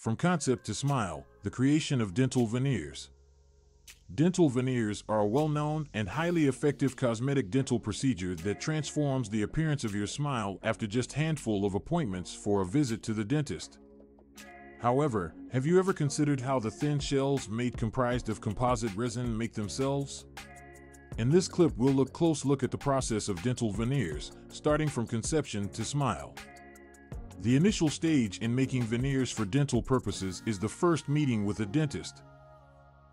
From concept to smile, the creation of dental veneers. Dental veneers are a well-known and highly effective cosmetic dental procedure that transforms the appearance of your smile after just handful of appointments for a visit to the dentist. However, have you ever considered how the thin shells made comprised of composite resin make themselves? In this clip, we'll look close look at the process of dental veneers, starting from conception to smile. The initial stage in making veneers for dental purposes is the first meeting with a dentist.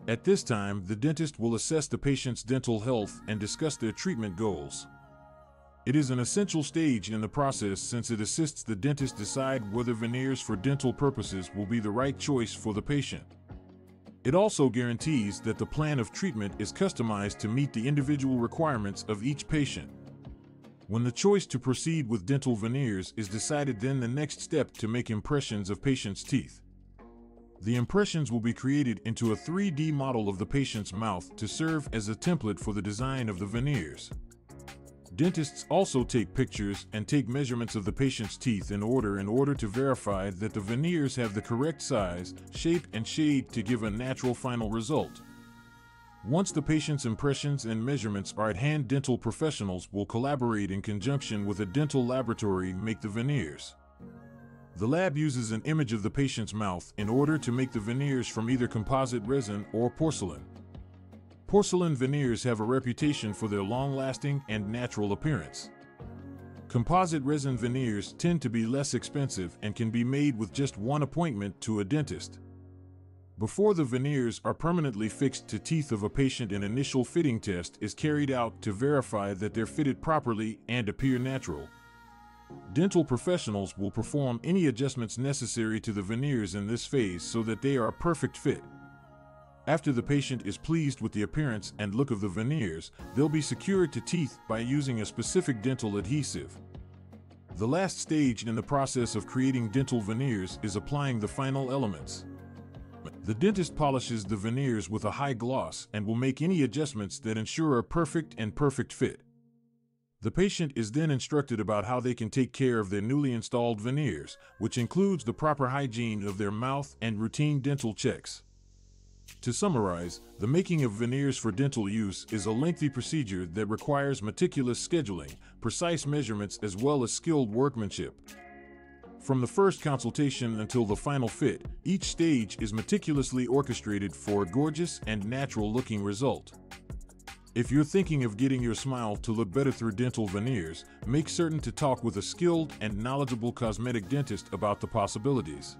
At this time, the dentist will assess the patient's dental health and discuss their treatment goals. It is an essential stage in the process since it assists the dentist decide whether veneers for dental purposes will be the right choice for the patient. It also guarantees that the plan of treatment is customized to meet the individual requirements of each patient. When the choice to proceed with dental veneers is decided, then the next step to make impressions of patient's teeth. The impressions will be created into a 3D model of the patient's mouth to serve as a template for the design of the veneers. Dentists also take pictures and take measurements of the patient's teeth in order in order to verify that the veneers have the correct size, shape, and shade to give a natural final result. Once the patient's impressions and measurements are at hand, dental professionals will collaborate in conjunction with a dental laboratory make the veneers. The lab uses an image of the patient's mouth in order to make the veneers from either composite resin or porcelain. Porcelain veneers have a reputation for their long-lasting and natural appearance. Composite resin veneers tend to be less expensive and can be made with just one appointment to a dentist. Before the veneers are permanently fixed to teeth of a patient an initial fitting test is carried out to verify that they're fitted properly and appear natural. Dental professionals will perform any adjustments necessary to the veneers in this phase so that they are a perfect fit. After the patient is pleased with the appearance and look of the veneers, they'll be secured to teeth by using a specific dental adhesive. The last stage in the process of creating dental veneers is applying the final elements. The dentist polishes the veneers with a high gloss and will make any adjustments that ensure a perfect and perfect fit. The patient is then instructed about how they can take care of their newly installed veneers, which includes the proper hygiene of their mouth and routine dental checks. To summarize, the making of veneers for dental use is a lengthy procedure that requires meticulous scheduling, precise measurements, as well as skilled workmanship. From the first consultation until the final fit, each stage is meticulously orchestrated for a gorgeous and natural looking result. If you're thinking of getting your smile to look better through dental veneers, make certain to talk with a skilled and knowledgeable cosmetic dentist about the possibilities.